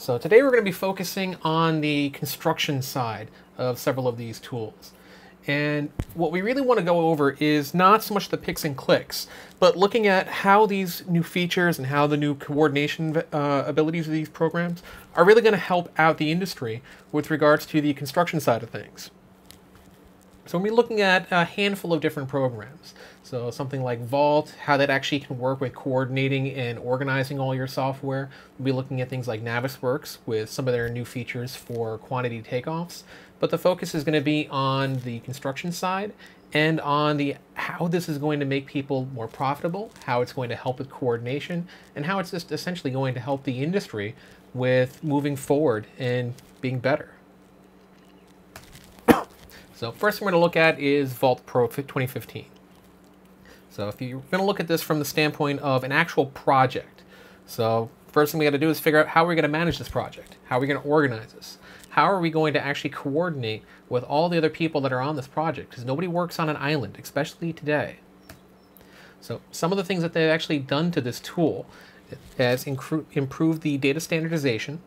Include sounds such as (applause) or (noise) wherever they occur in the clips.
So today we're going to be focusing on the construction side of several of these tools. And what we really want to go over is not so much the picks and clicks, but looking at how these new features and how the new coordination uh, abilities of these programs are really going to help out the industry with regards to the construction side of things. So we'll be looking at a handful of different programs. So something like Vault, how that actually can work with coordinating and organizing all your software. We'll be looking at things like Navisworks with some of their new features for quantity takeoffs. But the focus is going to be on the construction side and on the how this is going to make people more profitable, how it's going to help with coordination, and how it's just essentially going to help the industry with moving forward and being better. (coughs) so first thing we're going to look at is Vault Pro 2015. So if you're going to look at this from the standpoint of an actual project, so first thing we got to do is figure out how we're going to manage this project. How are we going to organize this? How are we going to actually coordinate with all the other people that are on this project? Because nobody works on an island, especially today. So some of the things that they've actually done to this tool has improved the data standardization.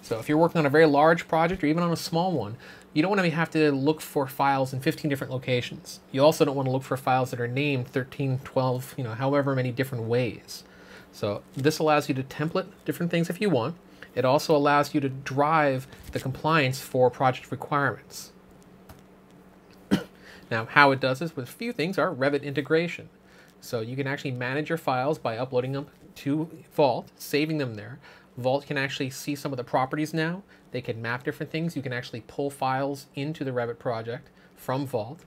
So if you're working on a very large project or even on a small one, you don't want to have to look for files in 15 different locations. You also don't want to look for files that are named 13, 12, you know, however many different ways. So this allows you to template different things if you want. It also allows you to drive the compliance for project requirements. (coughs) now, how it does this with a few things are Revit integration. So you can actually manage your files by uploading them to Vault, saving them there. Vault can actually see some of the properties now. They can map different things. You can actually pull files into the Revit project from Vault,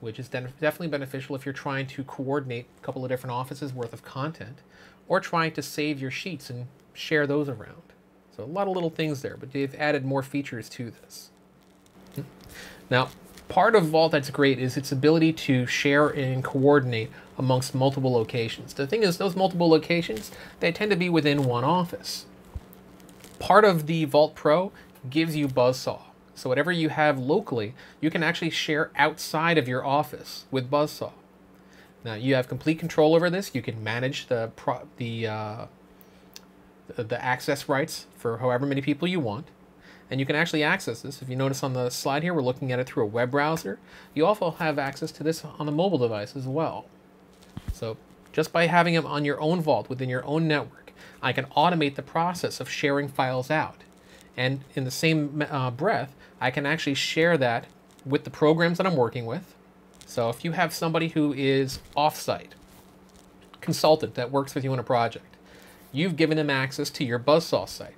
which is definitely beneficial if you're trying to coordinate a couple of different offices worth of content or trying to save your sheets and share those around. So a lot of little things there, but they've added more features to this. Hmm. Now, part of Vault that's great is its ability to share and coordinate amongst multiple locations. The thing is, those multiple locations, they tend to be within one office. Part of the Vault Pro gives you Buzzsaw. So whatever you have locally, you can actually share outside of your office with Buzzsaw. Now you have complete control over this. You can manage the the uh, the access rights for however many people you want. And you can actually access this. If you notice on the slide here, we're looking at it through a web browser. You also have access to this on a mobile device as well. So just by having them on your own vault within your own network, I can automate the process of sharing files out. And in the same uh, breath, I can actually share that with the programs that I'm working with. So if you have somebody who is offsite, consultant that works with you on a project, you've given them access to your Buzzsaw site.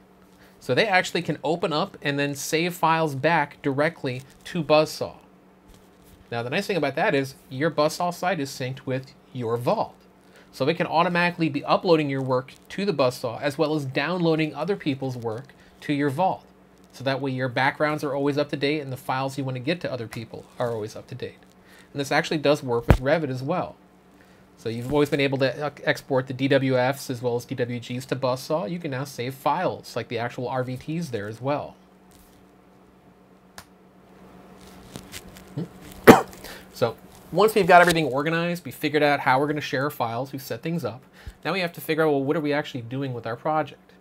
So they actually can open up and then save files back directly to Buzzsaw. Now the nice thing about that is your Buzzsaw site is synced with your vault. So it can automatically be uploading your work to the Buzzsaw as well as downloading other people's work to your vault. So that way your backgrounds are always up to date and the files you want to get to other people are always up to date. And this actually does work with Revit as well. So you've always been able to export the DWFs as well as DWGs to Buzzsaw. You can now save files like the actual RVTs there as well. Hmm? so once we've got everything organized, we figured out how we're going to share files, we've set things up. Now we have to figure out, well, what are we actually doing with our project?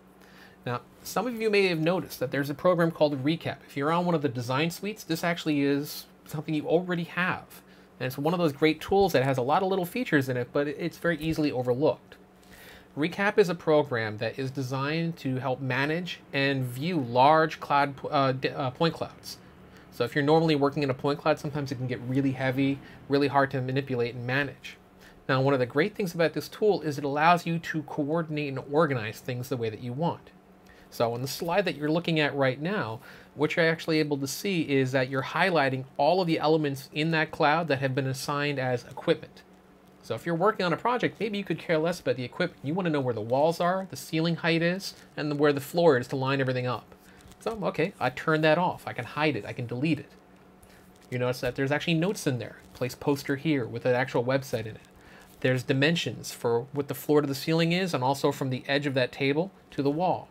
Now, some of you may have noticed that there's a program called Recap. If you're on one of the design suites, this actually is something you already have. And it's one of those great tools that has a lot of little features in it, but it's very easily overlooked. Recap is a program that is designed to help manage and view large cloud uh, uh, point clouds. So if you're normally working in a point cloud, sometimes it can get really heavy, really hard to manipulate and manage. Now, one of the great things about this tool is it allows you to coordinate and organize things the way that you want. So on the slide that you're looking at right now, what you're actually able to see is that you're highlighting all of the elements in that cloud that have been assigned as equipment. So if you're working on a project, maybe you could care less about the equipment. You want to know where the walls are, the ceiling height is, and where the floor is to line everything up. So, okay, I turn that off. I can hide it. I can delete it. You notice that there's actually notes in there. Place poster here with an actual website in it. There's dimensions for what the floor to the ceiling is and also from the edge of that table to the wall.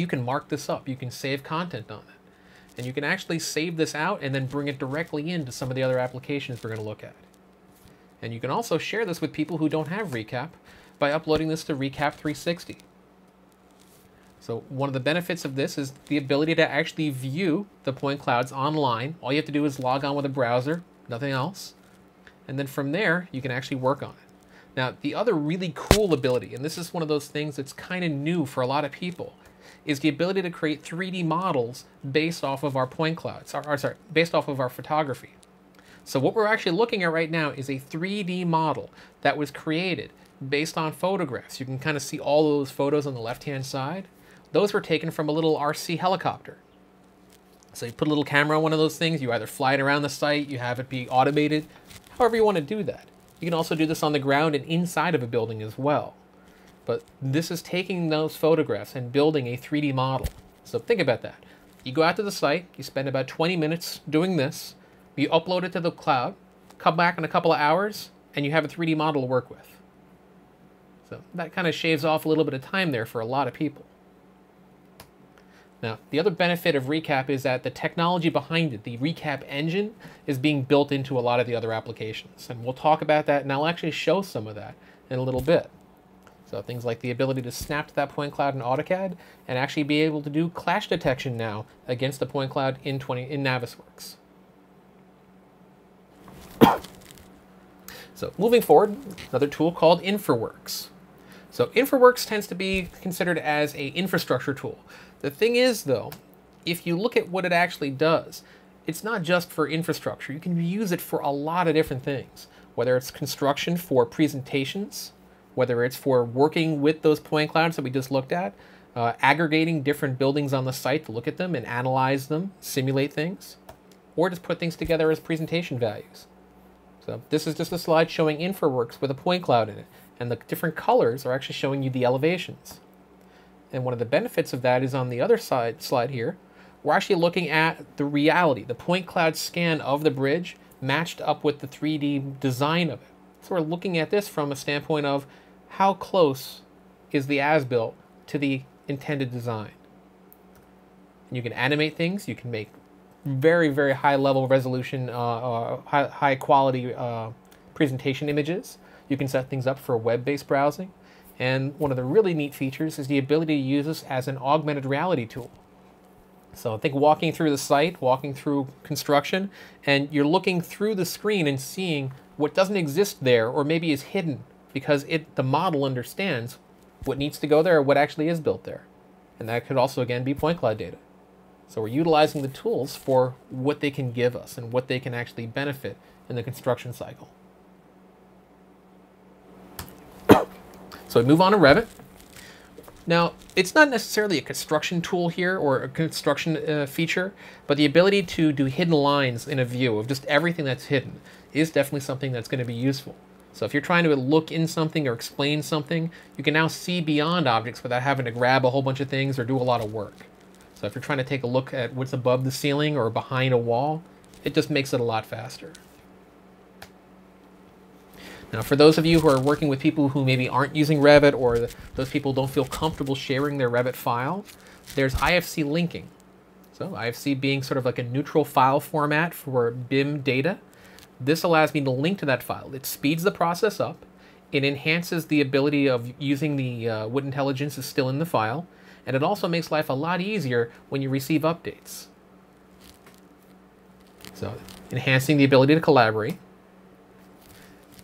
You can mark this up. You can save content on it. And you can actually save this out and then bring it directly into some of the other applications we're going to look at. And you can also share this with people who don't have Recap by uploading this to Recap 360. So one of the benefits of this is the ability to actually view the point clouds online. All you have to do is log on with a browser, nothing else. And then from there, you can actually work on it. Now, the other really cool ability, and this is one of those things that's kind of new for a lot of people, is the ability to create 3D models based off of our point clouds, or, or sorry, based off of our photography. So what we're actually looking at right now is a 3D model that was created based on photographs. You can kind of see all those photos on the left-hand side. Those were taken from a little RC helicopter. So you put a little camera on one of those things, you either fly it around the site, you have it be automated, however you want to do that. You can also do this on the ground and inside of a building as well. But this is taking those photographs and building a 3D model. So think about that. You go out to the site, you spend about 20 minutes doing this, you upload it to the cloud, come back in a couple of hours, and you have a 3D model to work with. So that kind of shaves off a little bit of time there for a lot of people. Now, the other benefit of Recap is that the technology behind it, the Recap engine, is being built into a lot of the other applications. And we'll talk about that, and I'll actually show some of that in a little bit. So things like the ability to snap to that point cloud in AutoCAD and actually be able to do clash detection now against the point cloud in 20 in Navisworks. (coughs) so moving forward, another tool called InfraWorks. So InfraWorks tends to be considered as a infrastructure tool. The thing is, though, if you look at what it actually does, it's not just for infrastructure. You can use it for a lot of different things, whether it's construction for presentations, whether it's for working with those point clouds that we just looked at, uh, aggregating different buildings on the site to look at them and analyze them, simulate things, or just put things together as presentation values. So this is just a slide showing InfraWorks with a point cloud in it, and the different colors are actually showing you the elevations. And one of the benefits of that is on the other side slide here, we're actually looking at the reality, the point cloud scan of the bridge matched up with the 3D design of it. So we're looking at this from a standpoint of how close is the as-built to the intended design. And you can animate things, you can make very, very high level resolution, uh, uh, high, high quality uh, presentation images. You can set things up for web-based browsing. And one of the really neat features is the ability to use this as an augmented reality tool. So I think walking through the site, walking through construction, and you're looking through the screen and seeing what doesn't exist there or maybe is hidden because it the model understands what needs to go there or what actually is built there. And that could also again be point cloud data. So we're utilizing the tools for what they can give us and what they can actually benefit in the construction cycle. So we move on to Revit. Now, it's not necessarily a construction tool here or a construction uh, feature, but the ability to do hidden lines in a view of just everything that's hidden is definitely something that's going to be useful. So if you're trying to look in something or explain something, you can now see beyond objects without having to grab a whole bunch of things or do a lot of work. So if you're trying to take a look at what's above the ceiling or behind a wall, it just makes it a lot faster. Now, for those of you who are working with people who maybe aren't using Revit or those people don't feel comfortable sharing their Revit file, there's IFC linking. So IFC being sort of like a neutral file format for BIM data. This allows me to link to that file. It speeds the process up. It enhances the ability of using the uh, what intelligence is still in the file. And it also makes life a lot easier when you receive updates. So enhancing the ability to collaborate.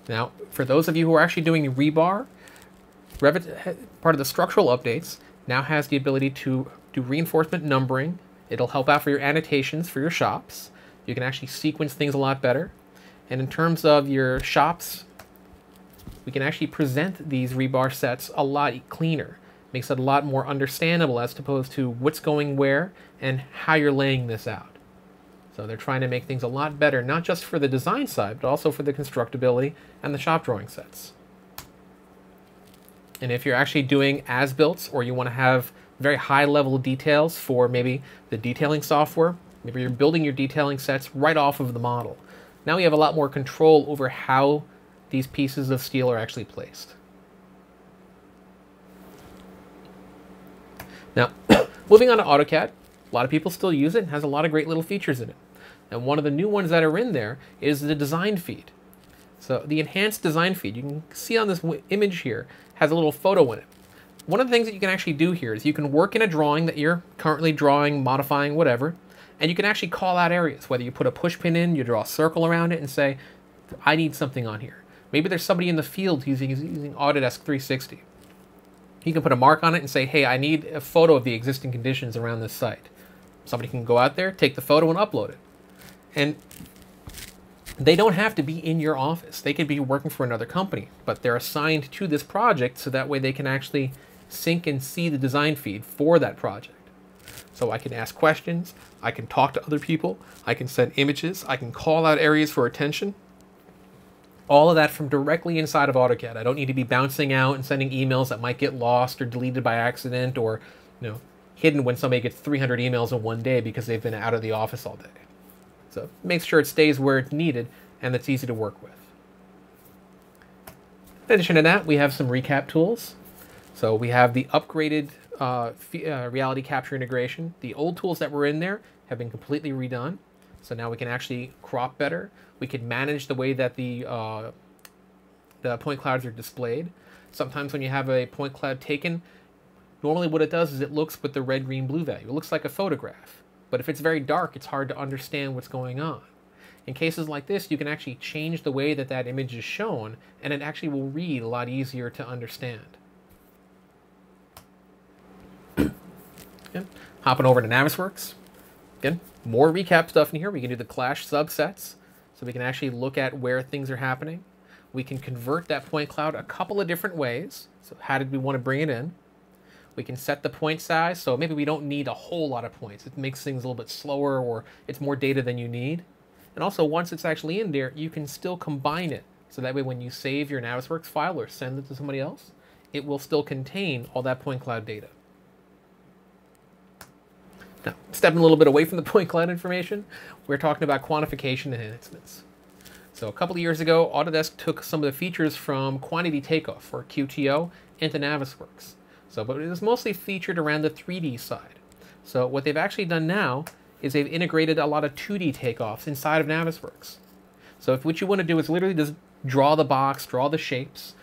Now, for those of you who are actually doing rebar, Revit, part of the structural updates, now has the ability to do reinforcement numbering. It'll help out for your annotations for your shops. You can actually sequence things a lot better. And in terms of your shops, we can actually present these rebar sets a lot cleaner. Makes it a lot more understandable as opposed to what's going where and how you're laying this out. So they're trying to make things a lot better, not just for the design side, but also for the constructability and the shop drawing sets. And if you're actually doing as-built or you want to have very high level details for maybe the detailing software, maybe you're building your detailing sets right off of the model. Now we have a lot more control over how these pieces of steel are actually placed. Now, (coughs) moving on to AutoCAD, a lot of people still use it. It has a lot of great little features in it. And one of the new ones that are in there is the design feed. So the enhanced design feed, you can see on this image here, has a little photo in it. one of the things that you can actually do here is you can work in a drawing that you're currently drawing, modifying, whatever, and you can actually call out areas. Whether you put a push pin in, you draw a circle around it and say, I need something on here. Maybe there's somebody in the field using, using Autodesk 360. You can put a mark on it and say, hey, I need a photo of the existing conditions around this site. Somebody can go out there, take the photo, and upload it. And they don't have to be in your office. They could be working for another company, but they're assigned to this project so that way they can actually sync and see the design feed for that project. So I can ask questions, I can talk to other people, I can send images, I can call out areas for attention. All of that from directly inside of AutoCAD. I don't need to be bouncing out and sending emails that might get lost or deleted by accident or, you know, hidden when somebody gets 300 emails in one day because they've been out of the office all day. So make sure it stays where it's needed and it's easy to work with. In addition to that, we have some recap tools. So we have the upgraded uh, uh, reality capture integration. The old tools that were in there have been completely redone. So now we can actually crop better. We can manage the way that the, uh, the point clouds are displayed. Sometimes when you have a point cloud taken, normally what it does is it looks with the red, green, blue value. It looks like a photograph. But if it's very dark, it's hard to understand what's going on. In cases like this, you can actually change the way that that image is shown, and it actually will read a lot easier to understand. Hopping over to Navisworks. Again, more recap stuff in here. We can do the clash subsets, so we can actually look at where things are happening. We can convert that point cloud a couple of different ways. So how did we want to bring it in? We can set the point size, so maybe we don't need a whole lot of points. It makes things a little bit slower or it's more data than you need. And also, once it's actually in there, you can still combine it. So that way when you save your Navisworks file or send it to somebody else, it will still contain all that point cloud data. Now, stepping a little bit away from the point cloud information, we're talking about quantification enhancements. So a couple of years ago, Autodesk took some of the features from Quantity Takeoff, or QTO, into Navisworks. So, but it was mostly featured around the 3D side. So what they've actually done now is they've integrated a lot of 2D takeoffs inside of Navisworks. So if what you want to do is literally just draw the box, draw the shapes,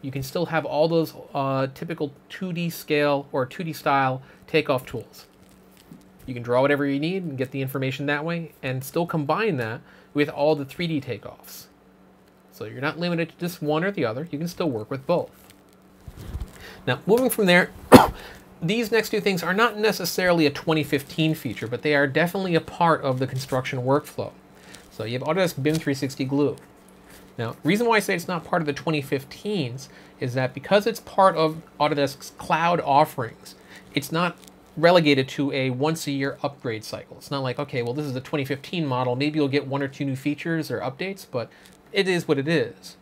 you can still have all those uh, typical 2D scale or 2D style takeoff tools. You can draw whatever you need and get the information that way and still combine that with all the 3D takeoffs. So you're not limited to just one or the other, you can still work with both. Now, moving from there, (coughs) these next two things are not necessarily a 2015 feature, but they are definitely a part of the construction workflow. So you have Autodesk BIM 360 Glue. Now, reason why I say it's not part of the 2015s is that because it's part of Autodesk's cloud offerings, it's not relegated to a once a year upgrade cycle. It's not like, okay, well, this is the 2015 model. Maybe you'll get one or two new features or updates, but it is what it is.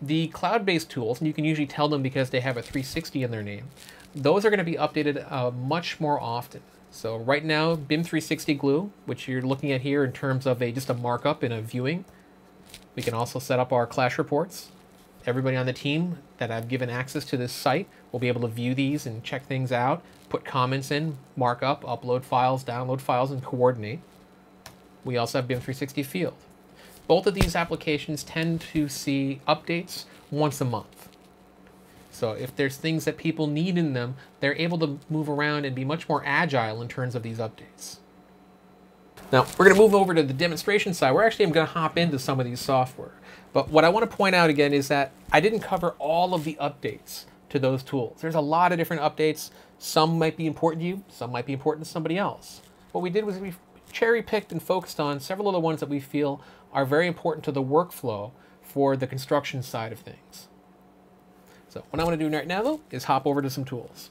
The cloud-based tools, and you can usually tell them because they have a 360 in their name, those are going to be updated uh, much more often. So right now, BIM 360 Glue, which you're looking at here in terms of a just a markup in a viewing. We can also set up our Clash reports. Everybody on the team that I've given access to this site will be able to view these and check things out, put comments in, mark up, upload files, download files, and coordinate. We also have BIM 360 Field. Both of these applications tend to see updates once a month. So if there's things that people need in them, they're able to move around and be much more agile in terms of these updates. Now, we're going to move over to the demonstration side. We're actually going to hop into some of these software. But what I want to point out again is that I didn't cover all of the updates to those tools. There's a lot of different updates. Some might be important to you, some might be important to somebody else. What we did was we cherry picked and focused on several of the ones that we feel are very important to the workflow for the construction side of things. So what I want to do right now, though, is hop over to some tools.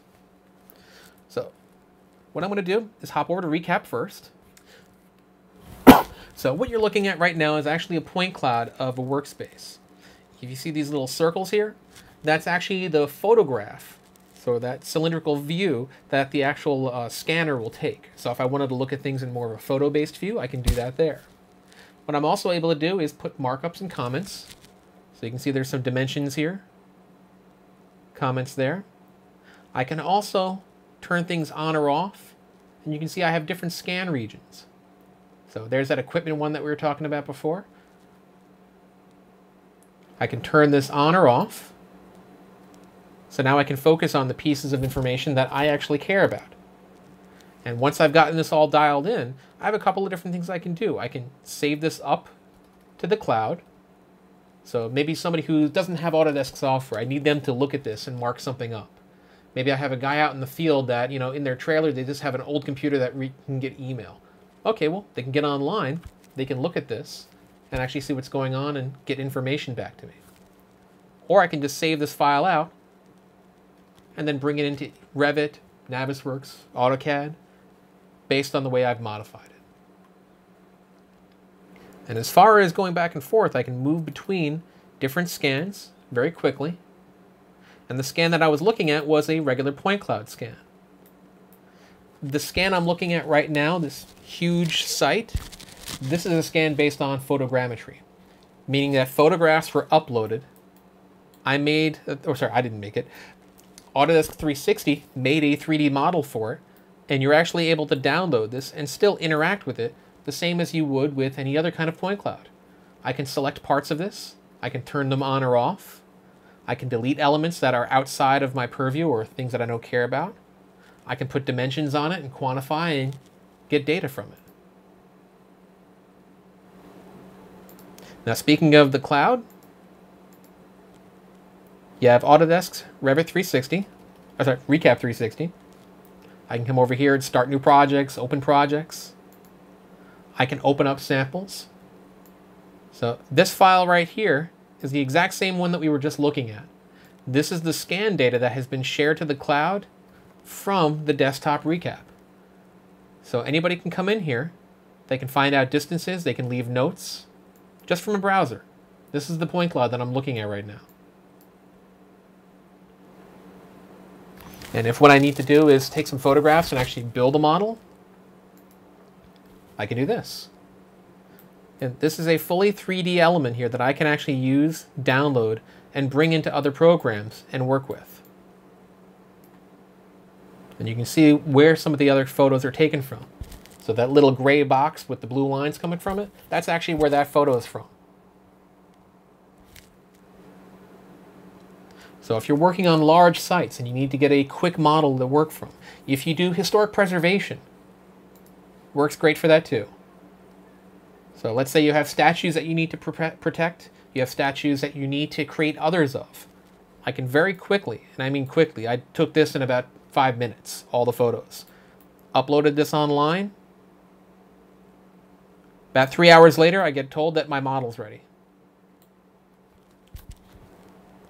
So what I'm going to do is hop over to Recap first. So what you're looking at right now is actually a point cloud of a workspace. If you see these little circles here, that's actually the photograph, so that cylindrical view that the actual uh, scanner will take. So if I wanted to look at things in more of a photo-based view, I can do that there. What I'm also able to do is put markups and comments. So you can see there's some dimensions here. Comments there. I can also turn things on or off. And you can see I have different scan regions. So there's that equipment one that we were talking about before. I can turn this on or off. So now I can focus on the pieces of information that I actually care about. And once I've gotten this all dialed in, I have a couple of different things I can do. I can save this up to the cloud. So maybe somebody who doesn't have Autodesk software, I need them to look at this and mark something up. Maybe I have a guy out in the field that, you know, in their trailer, they just have an old computer that can get email. Okay, well, they can get online, they can look at this and actually see what's going on and get information back to me. Or I can just save this file out and then bring it into Revit, Navisworks, AutoCAD, based on the way I've modified it. And as far as going back and forth, I can move between different scans very quickly. And the scan that I was looking at was a regular point cloud scan. The scan I'm looking at right now, this huge site, this is a scan based on photogrammetry, meaning that photographs were uploaded. I made, or sorry, I didn't make it. Autodesk 360 made a 3D model for it, and you're actually able to download this and still interact with it the same as you would with any other kind of point cloud. I can select parts of this, I can turn them on or off, I can delete elements that are outside of my purview or things that I don't care about. I can put dimensions on it and quantify and get data from it. Now speaking of the cloud, you have Autodesk Revit 360, or sorry, Recap 360. I can come over here and start new projects, open projects. I can open up samples. So this file right here is the exact same one that we were just looking at. This is the scan data that has been shared to the cloud from the desktop recap. So anybody can come in here, they can find out distances, they can leave notes, just from a browser. This is the point cloud that I'm looking at right now. And if what I need to do is take some photographs and actually build a model, I can do this. And this is a fully 3D element here that I can actually use, download, and bring into other programs and work with. And you can see where some of the other photos are taken from. So that little gray box with the blue lines coming from it, that's actually where that photo is from. So if you're working on large sites and you need to get a quick model to work from, if you do historic preservation, works great for that too. So let's say you have statues that you need to protect, you have statues that you need to create others of. I can very quickly, and I mean quickly, I took this in about five minutes, all the photos. Uploaded this online. About three hours later, I get told that my model's ready.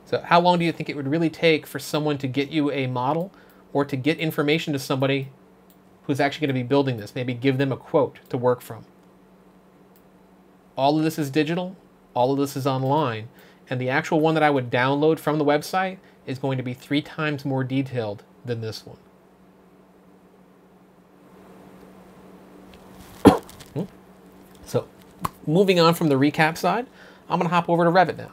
So how long do you think it would really take for someone to get you a model or to get information to somebody who's actually going to be building this? Maybe give them a quote to work from. All of this is digital. All of this is online. And the actual one that I would download from the website is going to be three times more detailed than this one. (coughs) So moving on from the recap side, I'm going to hop over to Revit now.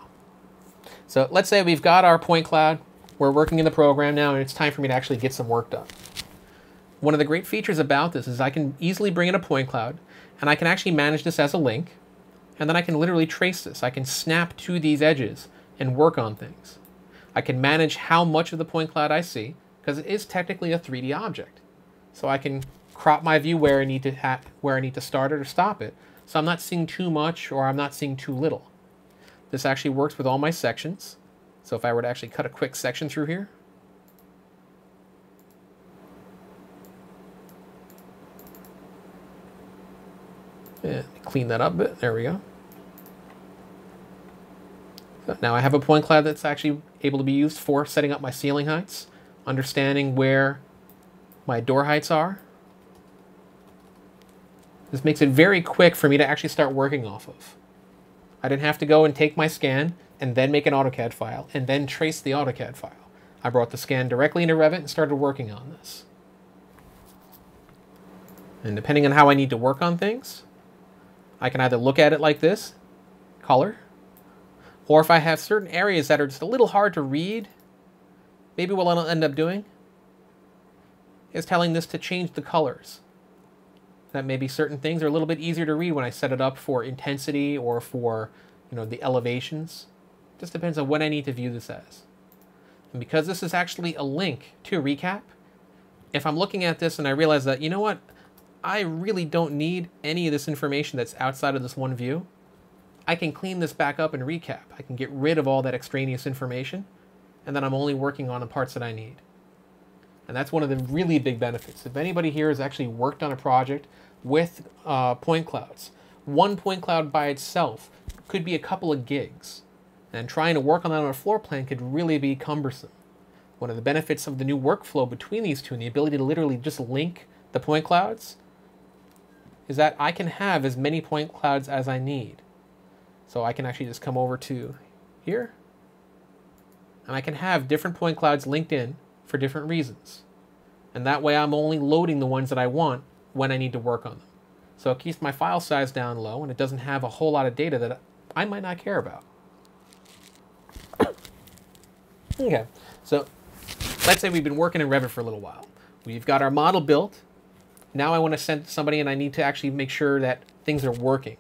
So let's say we've got our point cloud, we're working in the program now, and it's time for me to actually get some work done. One of the great features about this is I can easily bring in a point cloud, and I can actually manage this as a link, and then I can literally trace this. I can snap to these edges and work on things. I can manage how much of the point cloud I see, because it is technically a 3D object. So I can crop my view where I need to where I need to start it or stop it. So I'm not seeing too much or I'm not seeing too little. This actually works with all my sections. So if I were to actually cut a quick section through here, yeah, clean that up a bit. There we go. So now I have a point cloud that's actually able to be used for setting up my ceiling heights, understanding where my door heights are. This makes it very quick for me to actually start working off of. I didn't have to go and take my scan and then make an AutoCAD file and then trace the AutoCAD file. I brought the scan directly into Revit and started working on this. And depending on how I need to work on things, I can either look at it like this, color, or if I have certain areas that are just a little hard to read, maybe what I'll end up doing is telling this to change the colors that maybe certain things are a little bit easier to read when I set it up for intensity or for, you know, the elevations. Just depends on what I need to view this as. And because this is actually a link to recap, if I'm looking at this and I realize that, you know what, I really don't need any of this information that's outside of this one view, I can clean this back up and recap. I can get rid of all that extraneous information, and then I'm only working on the parts that I need. And that's one of the really big benefits. If anybody here has actually worked on a project with uh, point clouds, one point cloud by itself could be a couple of gigs. And trying to work on that on a floor plan could really be cumbersome. One of the benefits of the new workflow between these two and the ability to literally just link the point clouds is that I can have as many point clouds as I need. So I can actually just come over to here, and I can have different point clouds linked in for different reasons. And that way I'm only loading the ones that I want when I need to work on them. So it keeps my file size down low and it doesn't have a whole lot of data that I might not care about. (coughs) okay, so let's say we've been working in Revit for a little while. We've got our model built. Now I want to send somebody and I need to actually make sure that things are working.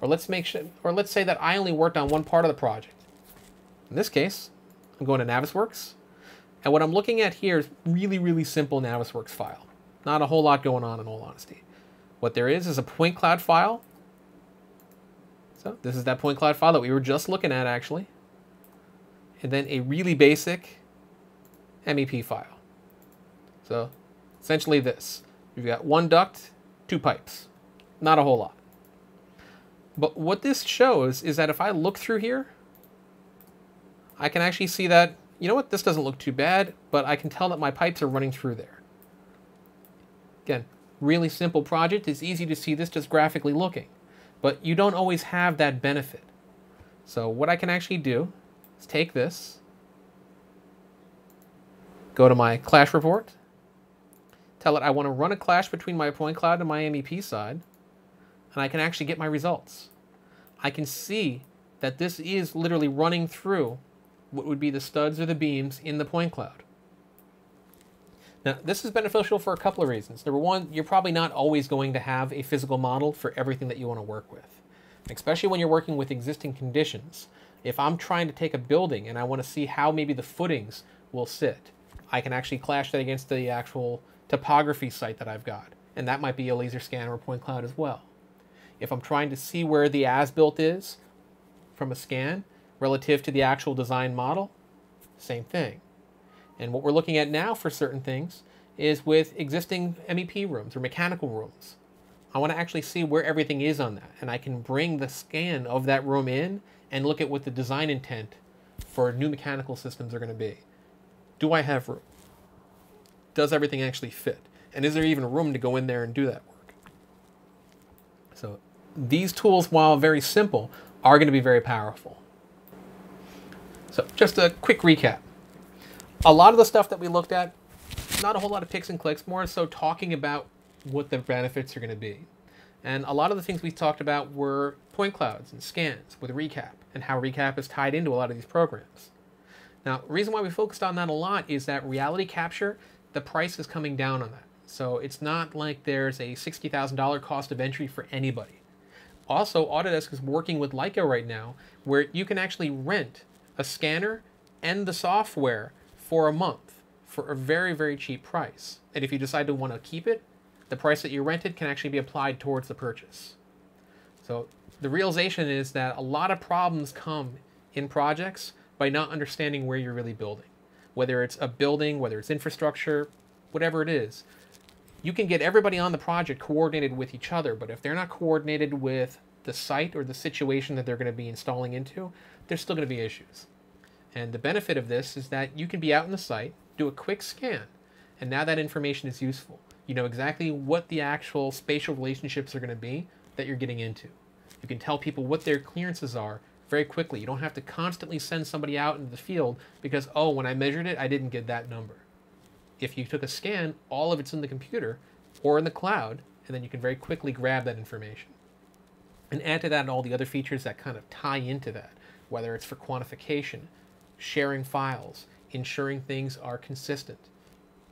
Or let's make sure, or let's say that I only worked on one part of the project. In this case, I'm going to Navisworks. And what I'm looking at here is really, really simple Navisworks file. Not a whole lot going on in all honesty. What there is is a point cloud file. So this is that point cloud file that we were just looking at actually. And then a really basic MEP file. So essentially this. You've got one duct, two pipes. Not a whole lot. But what this shows is that if I look through here, I can actually see that, you know what, this doesn't look too bad, but I can tell that my pipes are running through there. Again, really simple project. It's easy to see this just graphically looking, but you don't always have that benefit. So what I can actually do is take this, go to my clash report, tell it I want to run a clash between my point cloud and my MEP side, and I can actually get my results. I can see that this is literally running through what would be the studs or the beams in the point cloud. Now, this is beneficial for a couple of reasons. Number one, you're probably not always going to have a physical model for everything that you want to work with, especially when you're working with existing conditions. If I'm trying to take a building and I want to see how maybe the footings will sit, I can actually clash that against the actual topography site that I've got. And that might be a laser scan or point cloud as well. If I'm trying to see where the as-built is from a scan relative to the actual design model, same thing. And what we're looking at now for certain things is with existing MEP rooms or mechanical rooms. I want to actually see where everything is on that. And I can bring the scan of that room in and look at what the design intent for new mechanical systems are going to be. Do I have room? Does everything actually fit? And is there even room to go in there and do that work? So these tools, while very simple, are going to be very powerful. So just a quick recap. A lot of the stuff that we looked at, not a whole lot of picks and clicks, more so talking about what the benefits are going to be. And a lot of the things we talked about were point clouds and scans with recap and how recap is tied into a lot of these programs. Now, the reason why we focused on that a lot is that reality capture, the price is coming down on that. So it's not like there's a $60,000 cost of entry for anybody. Also, Autodesk is working with Leica right now where you can actually rent a scanner and the software for a month for a very, very cheap price. And if you decide to want to keep it, the price that you rented can actually be applied towards the purchase. So the realization is that a lot of problems come in projects by not understanding where you're really building. Whether it's a building, whether it's infrastructure, whatever it is, you can get everybody on the project coordinated with each other, but if they're not coordinated with the site or the situation that they're going to be installing into, there's still going to be issues. And the benefit of this is that you can be out in the site, do a quick scan, and now that information is useful. You know exactly what the actual spatial relationships are going to be that you're getting into. You can tell people what their clearances are very quickly. You don't have to constantly send somebody out into the field because, oh, when I measured it, I didn't get that number. If you took a scan, all of it's in the computer or in the cloud, and then you can very quickly grab that information. And add to that all the other features that kind of tie into that, whether it's for quantification, sharing files, ensuring things are consistent.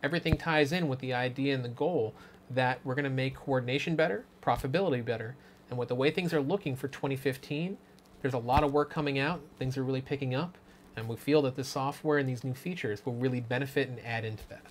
Everything ties in with the idea and the goal that we're going to make coordination better, profitability better, and with the way things are looking for 2015, there's a lot of work coming out. Things are really picking up. And we feel that this software and these new features will really benefit and add into that.